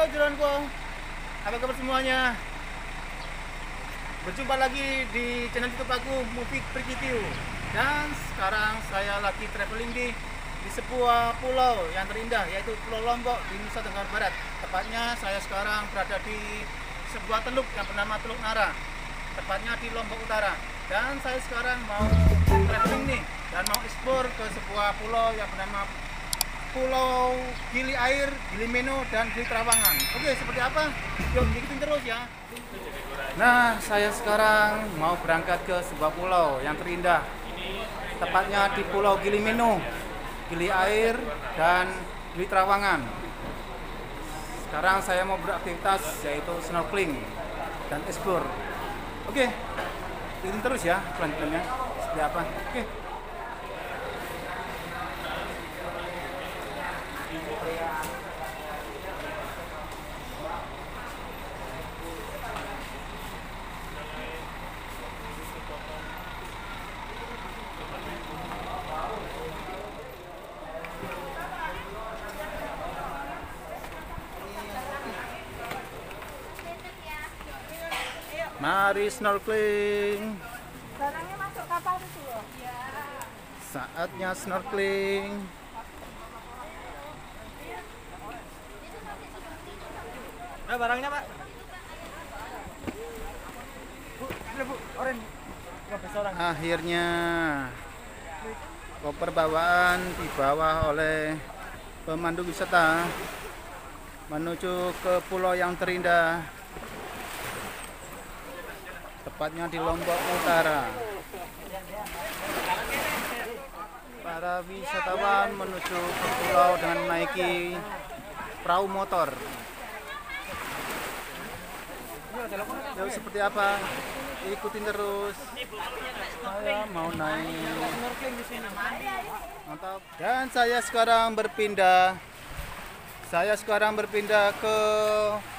Halo Juranku, apa kabar semuanya? Berjumpa lagi di channel YouTube aku Mufik Pergitiu Dan sekarang saya lagi traveling di di sebuah pulau yang terindah yaitu Pulau Lombok di Nusa Tenggara Barat. Tepatnya saya sekarang berada di sebuah teluk yang bernama Teluk Nara. Tepatnya di Lombok Utara. Dan saya sekarang mau traveling nih dan mau explore ke sebuah pulau yang bernama Pulau Gili Air, Gili Meno, dan Gili Trawangan. Oke, seperti apa? Yuk, ikutin terus ya. Nah, saya sekarang mau berangkat ke sebuah pulau yang terindah. Tepatnya di Pulau Gili Meno, Gili Air, dan Gili Trawangan. Sekarang saya mau beraktivitas yaitu snorkeling dan explore. Oke, ikutin terus ya pelan-pelannya. Seperti apa? Oke. Mari snorkeling. Barangnya masuk kapal itu loh. Saatnya snorkeling. Nah, barangnya, Pak. Bu, ini Bu, oren. Orang. Akhirnya koper bawaan dibawa oleh pemandu wisata menuju ke pulau yang terindah tepatnya di Lombok Utara. Para wisatawan menuju ke pulau dengan menaiki perahu motor. Yuk seperti apa? Ikutin terus. Saya mau naik. Mantap. Dan saya sekarang berpindah. Saya sekarang berpindah ke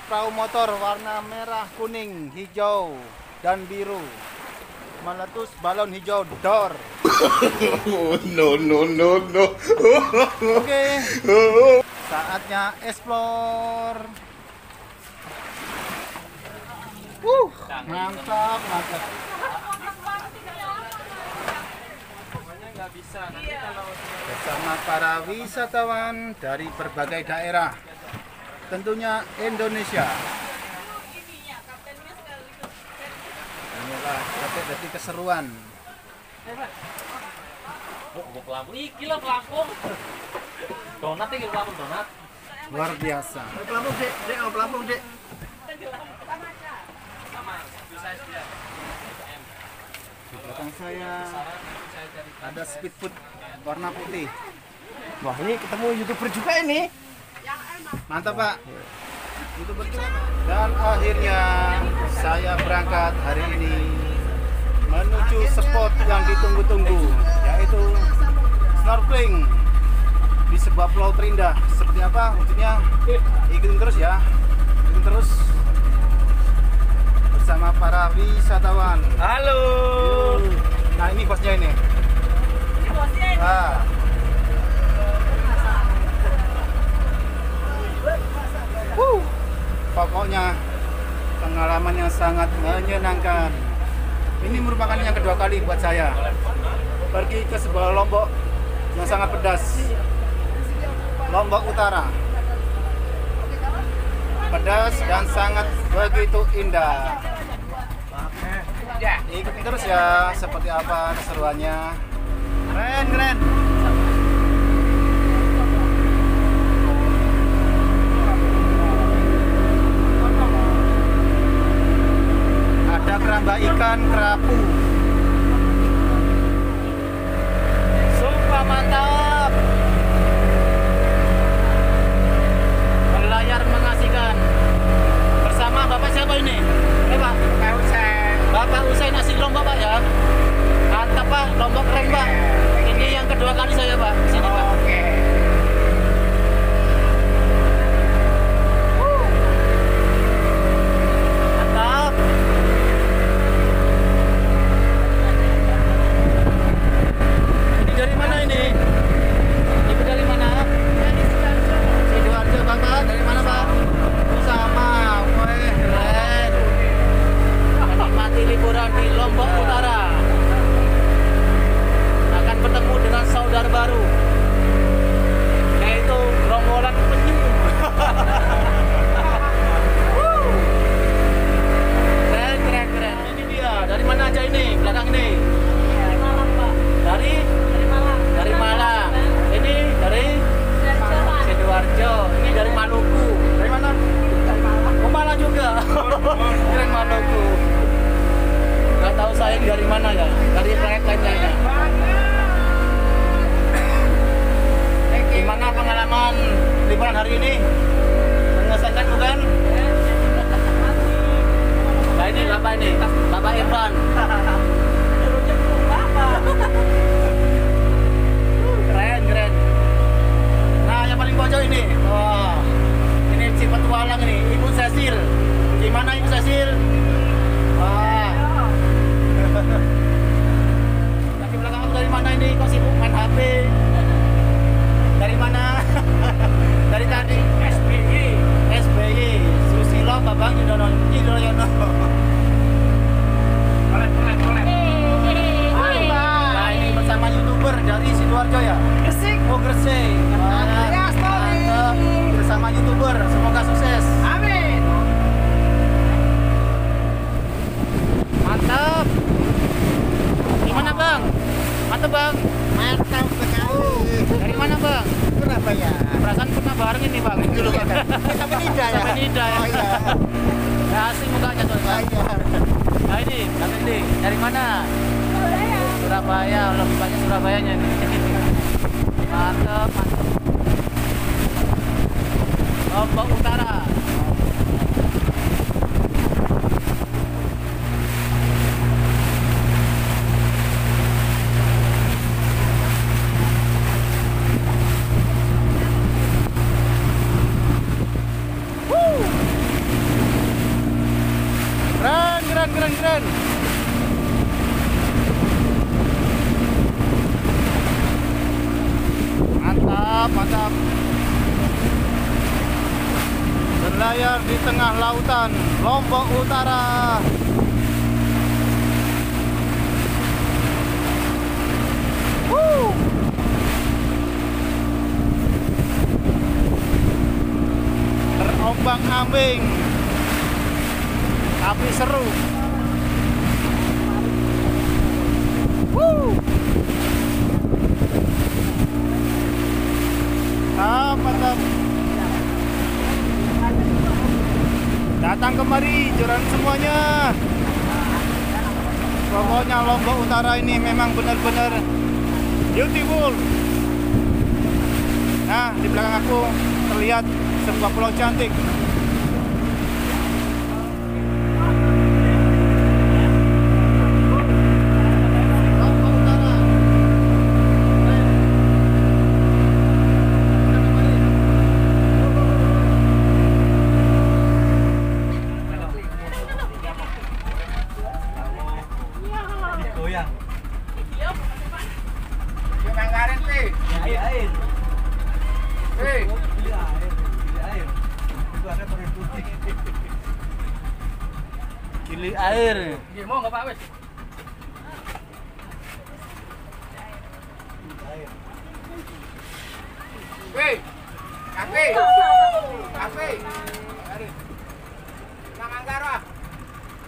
perahu motor warna merah, kuning, hijau, dan biru. Meletus balon hijau door. Oh, no, no, no, no. Oke. Saatnya explore. Wuh, mantap, mantap. Bersama para wisatawan dari berbagai daerah. Tentunya Indonesia. Inilah detik-detik keseruan. Oh, gua pelampung. Donat pelampung donat. Luar biasa. Pelampung, Dek. Dek, mau pelampung, Dek. Sama, bisa dia. Di belakang saya ada speedboat warna putih. Wah, ini ketemu YouTuber juga ini. Mantap pak. Dan akhirnya saya berangkat hari ini menuju spot yang ditunggu-tunggu, yaitu snorkeling di sebuah pulau terindah. Seperti apa wujudnya? Ikutin terus ya. Ikutin terus bersama para wisatawan. Halo. Nah ini bosnya ini. Ah. Wuh, pokoknya pengalaman yang sangat menyenangkan. Ini merupakan yang kedua kali buat saya pergi ke sebuah lombok yang sangat pedas. Lombok Utara. Pedas dan sangat begitu indah. Ikuti terus ya seperti apa keseruannya. Keren, keren. Ada keramba ikan kerapu. Nida ya. Sampai Nida ya. Oh iya. Ya asing mukanya tuh bang. iya. Nah ini, Kak ini dari mana? Surabaya, lebih banyak Surabayanya nih. Mantap, mantap. Lombok Utara. Woo! Keren, keren, keren, keren. Mantap, mantap. Berlayar di tengah lautan Lombok Utara. Woo! Ambing tapi seru. Woo! Datang kemari, joran semuanya. Pokoknya Lombok Utara ini memang benar-benar beautiful. Nah, di belakang aku terlihat sebuah pulau cantik. Pak wis? Kafe. Kafe. Manganggara.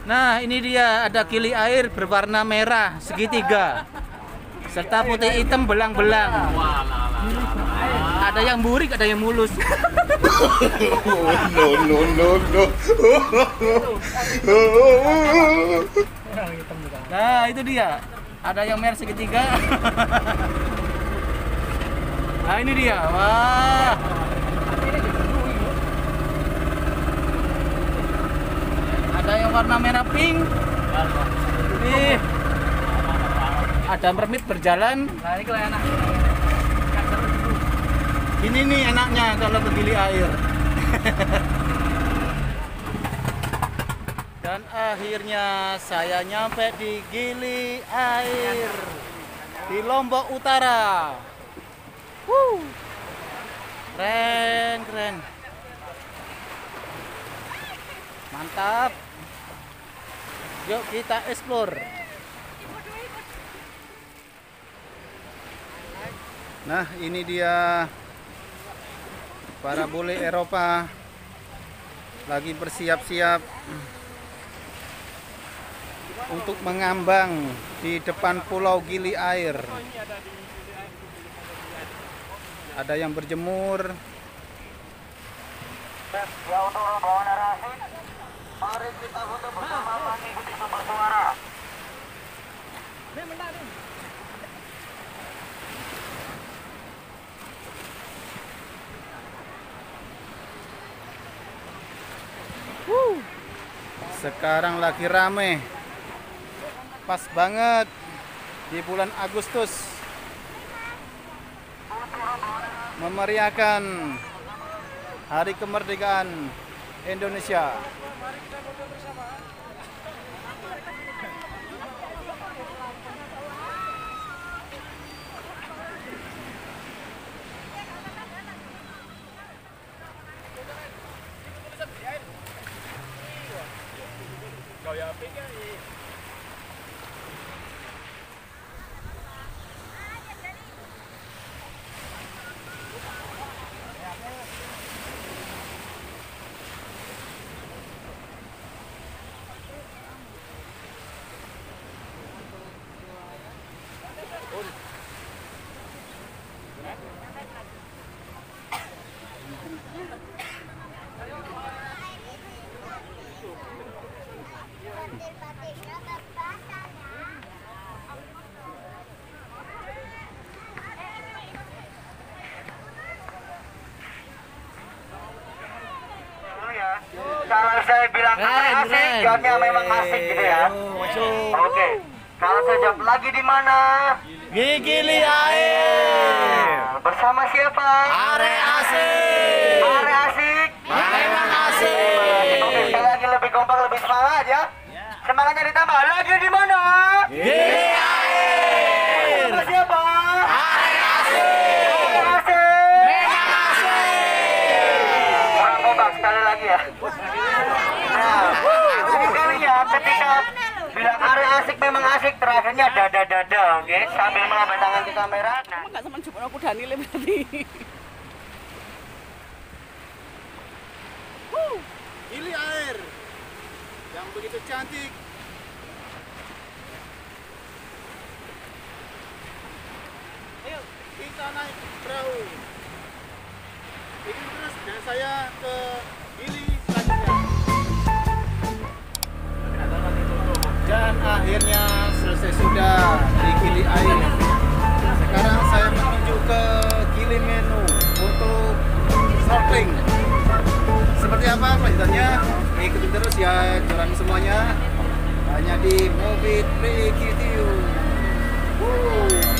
Nah, ini dia ada kili air berwarna merah segitiga. Serta putih hitam belang-belang. Ada yang burik, ada yang mulus. No, no, no, no. Nah, itu dia. Ada yang merah segitiga. nah, ini dia. Wah. Ada yang warna merah pink. Ih. Ada mermit berjalan. Nah, ini kalau enak. Ini nih enaknya kalau ke gili air. Dan akhirnya saya nyampe di Gili Air di Lombok Utara. Wuh. Keren, keren. Mantap. Yuk kita explore. Nah, ini dia para bule Eropa lagi bersiap-siap untuk mengambang di depan Pulau Gili Air. Ada yang berjemur. Sekarang lagi rame. Pas banget di bulan Agustus. Memeriahkan Hari Kemerdekaan Indonesia. Kalau bilang asik, jawabnya memang asik gitu ya. Oke. Kalau saya jawab lagi di mana? Gigili air. Nah, Bersama siapa? Are asik. Are asik. Memang asik. Oke, sekali lagi lebih kompak, lebih semangat ya. Semangatnya ditambah. Lagi di mana? Gigili air. Bersama siapa? Are asik. Are asik. Memang asik. Kurang kompak sekali lagi ya. Nah, jadi kali ya ketika bilang are asik memang asik terakhirnya dada dada, oke? Sambil melambaikan tangan ke kamera. Nah, Enggak sama jemput aku Daniel berarti. Gili air yang begitu cantik. Ayo kita naik perahu. Ini terus dan saya ke dan akhirnya selesai sudah di Gili Air. Sekarang saya menuju ke Gili Menu untuk snorkeling seperti apa kelanjutannya ikuti terus ya joran semuanya. Hanya di Movie PGTU. Uh.